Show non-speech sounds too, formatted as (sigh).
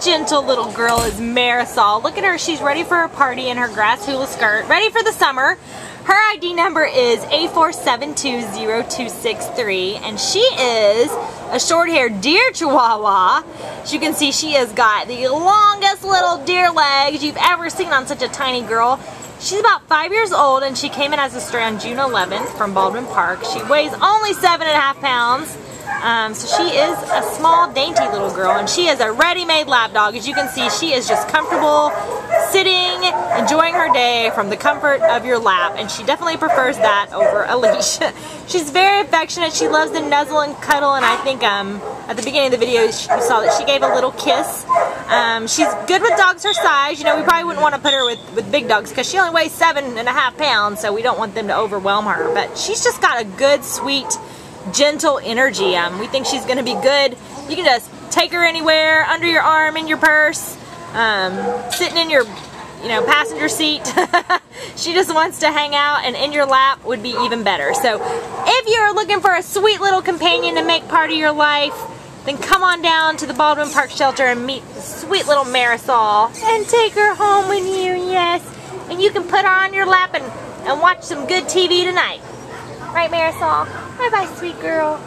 gentle little girl is Marisol. Look at her. She's ready for a party in her grass hula skirt. Ready for the summer. Her ID number is A4720263 and she is a short-haired deer chihuahua. As you can see, she has got the longest little deer legs you've ever seen on such a tiny girl. She's about five years old and she came in as a stray on June 11th from Baldwin Park. She weighs only seven and a half pounds. Um, so she is a small, dainty little girl, and she is a ready-made lap dog. As you can see, she is just comfortable sitting, enjoying her day from the comfort of your lap, and she definitely prefers that over a leash. (laughs) She's very affectionate. She loves to nuzzle and cuddle, and I think um, at the beginning of the video you saw that she gave a little kiss. Um, she's good with dogs her size. You know, we probably wouldn't want to put her with, with big dogs because she only weighs seven and a half pounds, so we don't want them to overwhelm her. But she's just got a good, sweet, gentle energy. Um, we think she's going to be good. You can just take her anywhere, under your arm, in your purse, um, sitting in your you know, passenger seat. (laughs) she just wants to hang out and in your lap would be even better. So if you're looking for a sweet little companion to make part of your life, then come on down to the Baldwin Park Shelter and meet sweet little Marisol and take her home with you, yes. And you can put her on your lap and, and watch some good TV tonight. Right, Marisol? Bye-bye, sweet girl.